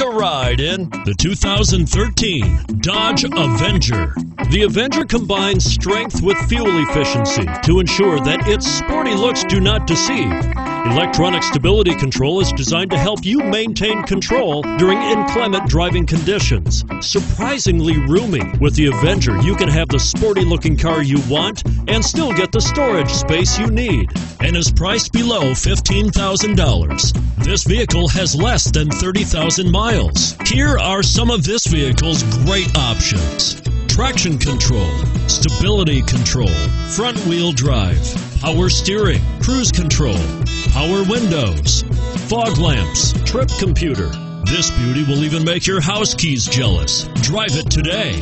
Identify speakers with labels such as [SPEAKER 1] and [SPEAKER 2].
[SPEAKER 1] Take a ride in the 2013 Dodge Avenger. The Avenger combines strength with fuel efficiency to ensure that its sporty looks do not deceive. Electronic stability control is designed to help you maintain control during inclement driving conditions. Surprisingly roomy, with the Avenger, you can have the sporty looking car you want and still get the storage space you need. And is priced below $15,000. This vehicle has less than 30,000 miles. Here are some of this vehicle's great options traction control, stability control, front wheel drive, power steering, cruise control, power windows, fog lamps, trip computer. This beauty will even make your house keys jealous. Drive it today.